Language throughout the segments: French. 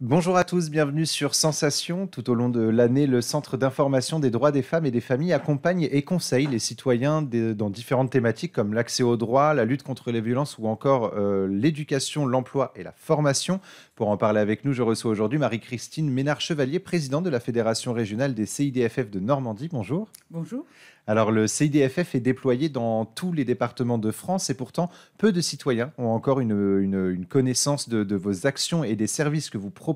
Bonjour à tous, bienvenue sur Sensation. Tout au long de l'année, le Centre d'information des droits des femmes et des familles accompagne et conseille les citoyens dans différentes thématiques comme l'accès aux droits, la lutte contre les violences ou encore euh, l'éducation, l'emploi et la formation. Pour en parler avec nous, je reçois aujourd'hui Marie-Christine Ménard-Chevalier, présidente de la Fédération régionale des CIDFF de Normandie. Bonjour. Bonjour. Alors le CIDFF est déployé dans tous les départements de France et pourtant peu de citoyens ont encore une, connaissance de, vos actions et des services que vous proposez.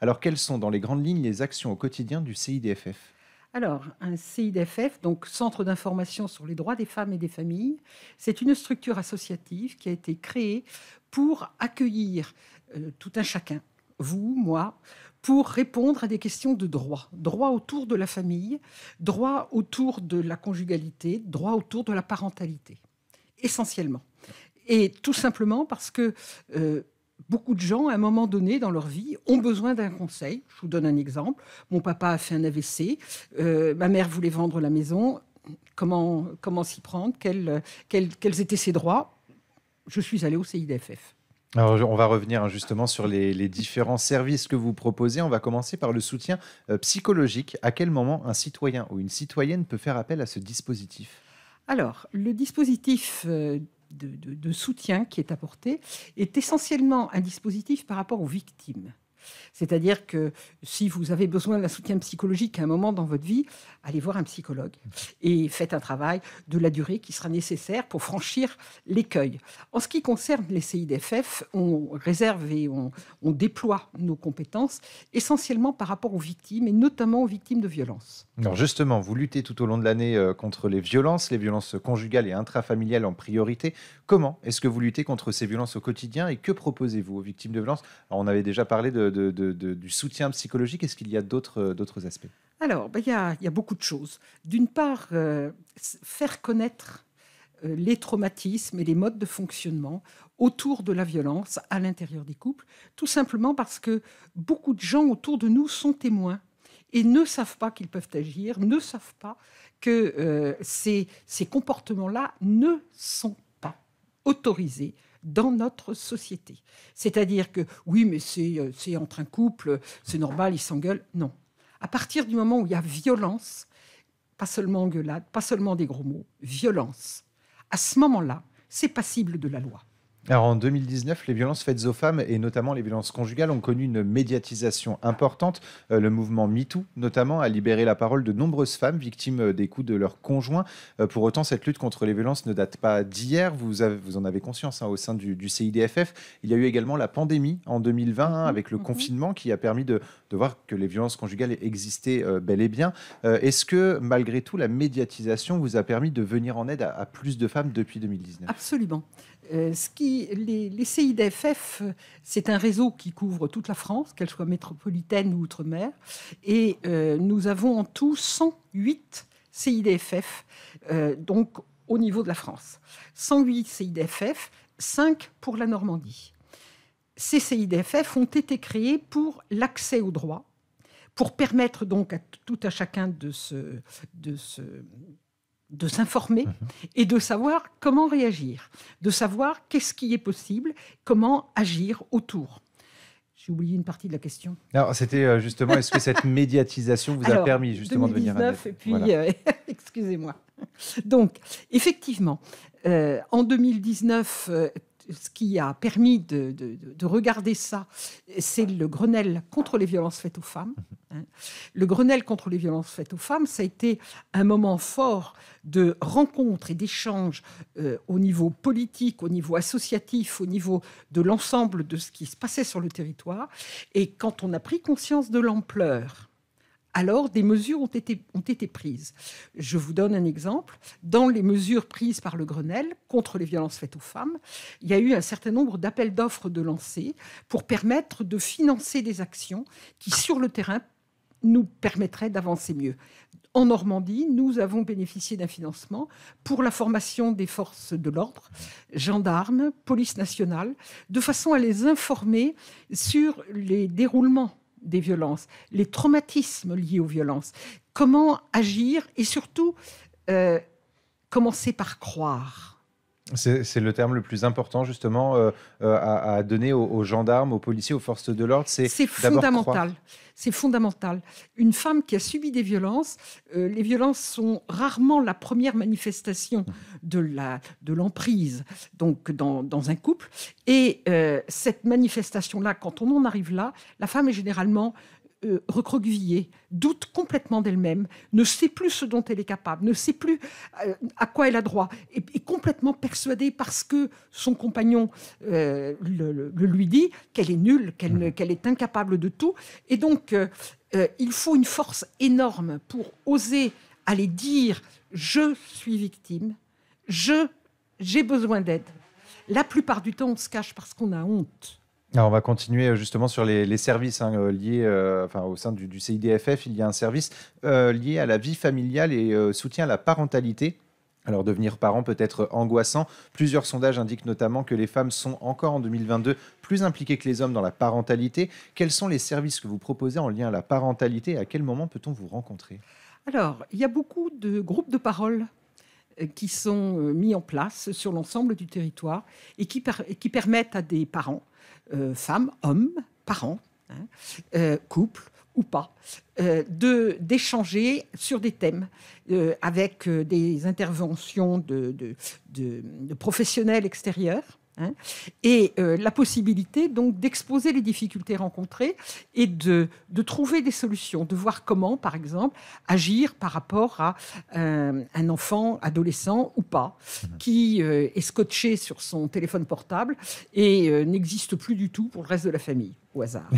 Alors quelles sont dans les grandes lignes les actions au quotidien du CIDFF alors, un CIDFF, donc Centre d'information sur les droits des femmes et des familles, c'est une structure associative qui a été créée pour accueillir euh, tout un chacun, vous, moi, pour répondre à des questions de droit. Droit autour de la famille, droit autour de la conjugalité, droit autour de la parentalité, essentiellement. Et tout simplement parce que euh, beaucoup de gens, à un moment donné dans leur vie, ont besoin d'un conseil. Je vous donne un exemple. Mon papa a fait un AVC, euh, ma mère voulait vendre la maison. Comment, comment s'y prendre? Quels, quels, quels étaient ses droits? Je suis allée au CIDFF. Alors, on va revenir hein, justement sur les, différents services que vous proposez. On va commencer par le soutien euh, psychologique. À quel moment un citoyen ou une citoyenne peut faire appel à ce dispositif? Alors, le dispositif de, soutien qui est apporté est essentiellement un dispositif par rapport aux victimes. C'est-à-dire que si vous avez besoin d'un soutien psychologique à un moment dans votre vie, allez voir un psychologue et faites un travail de la durée qui sera nécessaire pour franchir l'écueil. En ce qui concerne les CIDFF, on réserve et on, déploie nos compétences essentiellement par rapport aux victimes et notamment aux victimes de violences. Alors justement, vous luttez tout au long de l'année euh, contre les violences, les violences conjugales et intrafamiliales en priorité. Comment est-ce que vous luttez contre ces violences au quotidien et que proposez-vous aux victimes de violences? On avait déjà parlé de du soutien psychologique Est-ce qu'il y a d'autres euh, aspects? Alors, ben, il, y a, y, a, beaucoup de choses. D'une part, euh, faire connaître euh, les traumatismes et les modes de fonctionnement autour de la violence à l'intérieur des couples, tout simplement parce que beaucoup de gens autour de nous sont témoins et ne savent pas qu'ils peuvent agir, ne savent pas que ces, ces comportements-là ne sont pas autorisés dans notre société. C'est-à-dire que oui, mais euh, c'est entre un couple, c'est normal, ils s'engueulent. Non. À partir du moment où il y a violence, pas seulement engueulade, pas seulement des gros mots, violence, à ce moment-là, c'est passible de la loi. Alors en 2019, les violences faites aux femmes et notamment les violences conjugales ont connu une médiatisation importante. Euh, le mouvement MeToo notamment a libéré la parole de nombreuses femmes victimes euh, des coups de leurs conjoints. Euh, pour autant, cette lutte contre les violences ne date pas d'hier. Vous, vous en avez conscience hein, au sein du, CIDFF. Il y a eu également la pandémie en 2020 hein, mhm, avec le mhm. confinement qui a permis de, voir que les violences conjugales existaient bel et bien. Est-ce que malgré tout, la médiatisation vous a permis de venir en aide à, à plus de femmes depuis 2019 Absolument. Ce qui, les, CIDFF, c'est un réseau qui couvre toute la France, qu'elle soit métropolitaine ou outre-mer. Et euh, nous avons en tout 108 CIDFF, euh, donc au niveau de la France. 108 CIDFF, 5 pour la Normandie. Ces CIDFF ont été créés pour l'accès aux droits, pour permettre donc à tout à chacun de se de s'informer mhm. et de savoir comment réagir, de savoir qu'est-ce qui est possible, comment agir autour. J'ai oublié une partie de la question. Alors, c'était euh, justement, est-ce que cette médiatisation vous a permis justement de venir à et puis, euh, excusez-moi. Donc, effectivement, euh, en 2019, ce qui a permis de, regarder ça, c'est le Grenelle contre les violences faites aux femmes. Hein. Le Grenelle contre les violences faites aux femmes, ça a été un moment fort de rencontres et d'échanges euh, au niveau politique, au niveau associatif, au niveau de l'ensemble de ce qui se passait sur le territoire. Et quand on a pris conscience de l'ampleur alors des mesures ont été, ont été prises. Je vous donne un exemple. Dans les mesures prises par le Grenelle contre les violences faites aux femmes, il y a eu un certain nombre d'appels d'offres de lancés pour permettre de financer des actions qui, sur le terrain, nous permettraient d'avancer mieux. En Normandie, nous avons bénéficié d'un financement pour la formation des forces de l'ordre, gendarmes, police nationale, de façon à les informer sur les déroulements des violences, les traumatismes liés aux violences, comment agir et surtout euh, commencer par croire. C'est le terme le plus important justement euh, euh, à, donner aux, gendarmes, aux policiers, aux forces de l'ordre. C'est fondamental. C'est fondamental. Une femme qui a subi des violences, euh, les violences sont rarement la première manifestation de l'emprise de donc dans, dans, un couple. Et cette manifestation-là, quand on en arrive là, la femme est généralement euh, recroquevillée, doute complètement d'elle-même, ne sait plus ce dont elle est capable, ne sait plus euh, à quoi elle a droit, et est complètement persuadée parce que son compagnon euh, le, lui dit qu'elle est nulle, mmh. qu'elle est incapable de tout. Et donc, il faut une force énorme pour oser aller dire je suis victime, je j'ai besoin d'aide. La plupart du temps, on se cache parce qu'on a honte. Alors on va continuer euh, justement sur les, services hein, euh, liés, euh, enfin, au sein du, CIDFF, il y a un service lié à la vie familiale et soutien à la parentalité. Alors devenir parent peut être angoissant. Plusieurs sondages indiquent notamment que les femmes sont encore en 2022 plus impliquées que les hommes dans la parentalité. Quels sont les services que vous proposez en lien à la parentalité à quel moment peut-on vous rencontrer? Alors, il y a beaucoup de groupes de parole qui sont mis en place sur l'ensemble du territoire et qui permettent à des parents euh, femmes, hommes, parents, hein, euh, couples ou pas, euh, d'échanger sur des thèmes avec des interventions de professionnels extérieurs Hein, et euh, la possibilité donc d'exposer les difficultés rencontrées et de, de, trouver des solutions, de voir comment, par exemple, agir par rapport à euh, un enfant, adolescent ou pas, mmh. qui euh, est scotché sur son téléphone portable et n'existe plus du tout pour le reste de la famille hasard,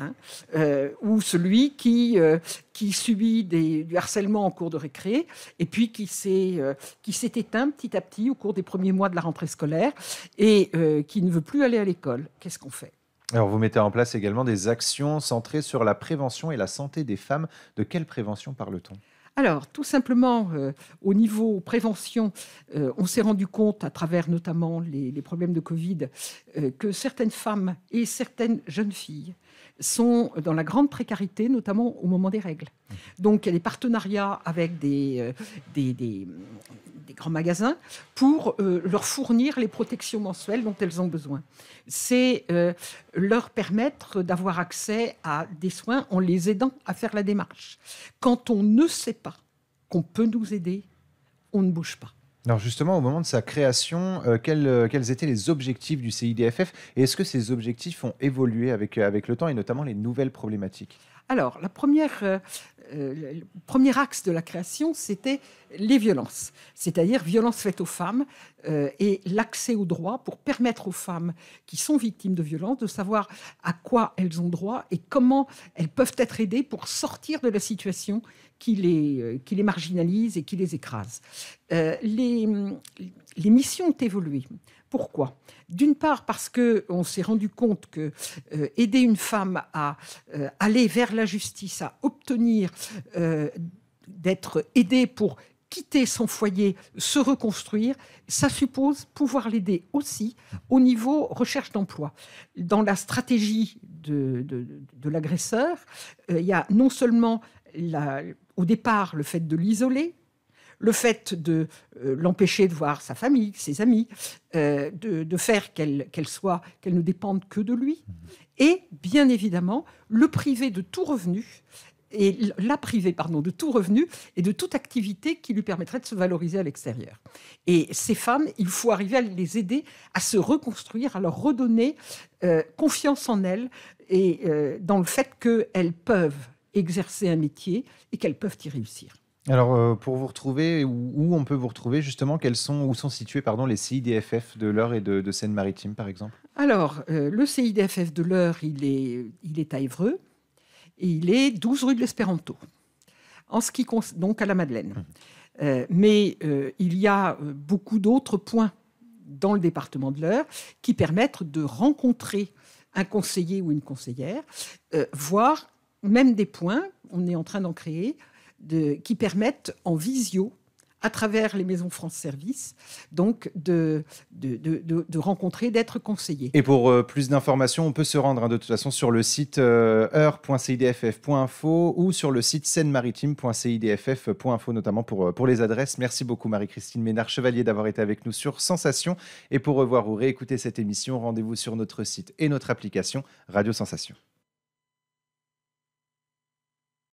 hein, euh, ou celui qui, euh, qui subit du harcèlement en cours de récré et puis qui s'est euh, s'est éteint petit à petit au cours des premiers mois de la rentrée scolaire et qui ne veut plus aller à l'école. Qu'est-ce qu'on fait? Alors, vous mettez en place également des actions centrées sur la prévention et la santé des femmes. De quelle prévention parle-t-on? Alors, tout simplement, euh, au niveau prévention, euh, on s'est rendu compte, à travers notamment les, problèmes de Covid, euh, que certaines femmes et certaines jeunes filles sont dans la grande précarité, notamment au moment des règles. Donc, il y a des partenariats avec des, des, grands magasins pour leur fournir les protections mensuelles dont elles ont besoin. C'est leur permettre d'avoir accès à des soins en les aidant à faire la démarche. Quand on ne sait pas qu'on peut nous aider, on ne bouge pas. Alors justement, au moment de sa création, euh, euh, quels, étaient les objectifs du CIDFF et est-ce que ces objectifs ont évolué avec, euh, avec le temps et notamment les nouvelles problématiques? Alors, la première, le premier axe de la création, c'était les violences, c'est-à-dire violences faites aux femmes et l'accès aux droits pour permettre aux femmes qui sont victimes de violences de savoir à quoi elles ont droit et comment elles peuvent être aidées pour sortir de la situation qui les, euh, qui les marginalise et qui les écrase. Euh, les, les missions ont évolué. Pourquoi? D'une part parce qu'on s'est rendu compte que euh, aider une femme à aller vers la justice, à obtenir d'être aidée pour quitter son foyer, se reconstruire, ça suppose pouvoir l'aider aussi au niveau recherche d'emploi. Dans la stratégie de, de, de l'agresseur, il y a non seulement au départ le fait de l'isoler, le fait de euh, l'empêcher de voir sa famille, ses amis, euh, de, faire qu'elle soit, qu'elle ne dépende que de lui, et bien évidemment le priver de tout revenu et la priver pardon de tout revenu et de toute activité qui lui permettrait de se valoriser à l'extérieur. Et ces femmes, il faut arriver à les aider à se reconstruire, à leur redonner euh, confiance en elles et dans le fait qu'elles peuvent exercer un métier et qu'elles peuvent y réussir. Alors, euh, pour vous retrouver, où, on peut vous retrouver justement Quels sont, Où sont situés pardon, les CIDFF de l'Eure et de, Seine-Maritime, par exemple? Alors, euh, le CIDFF de l'Eure, il est, il est à Évreux il est 12 rue de l'Espéranto, donc à la Madeleine. Euh, mais il y a beaucoup d'autres points dans le département de l'Eure qui permettent de rencontrer un conseiller ou une conseillère, voire même des points, on est en train d'en créer, qui permettent en visio à travers les maisons France Service, donc de, de, de, de rencontrer, d'être conseillé. Et pour euh, plus d'informations, on peut se rendre hein, de toute façon sur le site euh, heure.cidff.info ou sur le site seine-maritime.cidff.info, notamment pour, euh, pour les adresses. Merci beaucoup Marie-Christine Ménard-Chevalier d'avoir été avec nous sur Sensation. Et pour revoir ou réécouter cette émission, rendez-vous sur notre site et notre application Radio Sensation.